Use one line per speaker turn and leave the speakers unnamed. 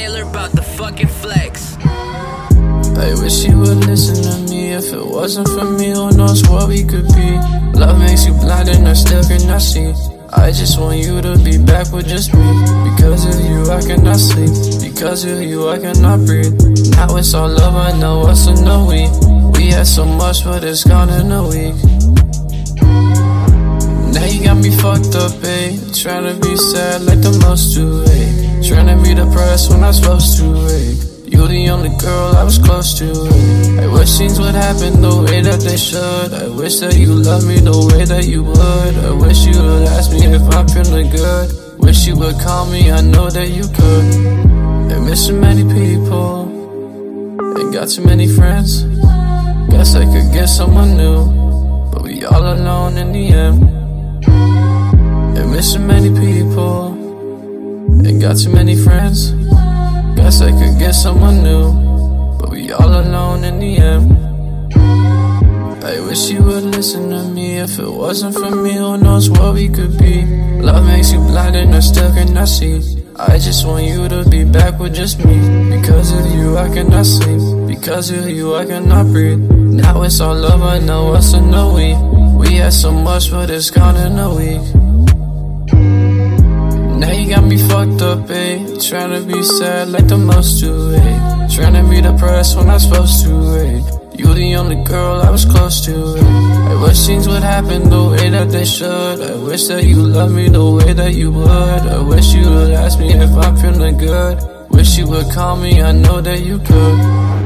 about the fucking flex.
I wish you would listen to me. If it wasn't for me, who knows what we could be? Love makes you blind and I still cannot see. I just want you to be back with just me. Because of you, I cannot sleep. Because of you, I cannot breathe. Now it's all love, I know us and no we. We had so much, but it's gone in a week. Trying to be sad like the most do, eh? Trying to be depressed when I'm supposed to, eh? You're the only girl I was close to? I wish things would happen the way that they should. I wish that you loved me the way that you would. I wish you would ask me if I'm feeling good. Wish you would call me, I know that you could. I'm missing many people. Ain't got too many friends. Guess I could get someone new. But we all alone in the end. And missing many people. Ain't got too many friends. Guess I could get someone new. But we all alone in the end. I wish you would listen to me. If it wasn't for me, who knows what we could be? Love makes you blind and I still cannot see. I just want you to be back with just me. Because of you, I cannot sleep. Because of you, I cannot breathe. Now it's all love, I know us and no we. We had so much, but it's gone in a week. Fucked up, eh? Tryna be sad like the most do, eh? Tryna be depressed when I'm supposed to, eh? You the only girl I was close to, eh? I wish things would happen the way that they should. I wish that you loved me the way that you would. I wish you would ask me if I'm feeling good. Wish you would call me, I know that you could.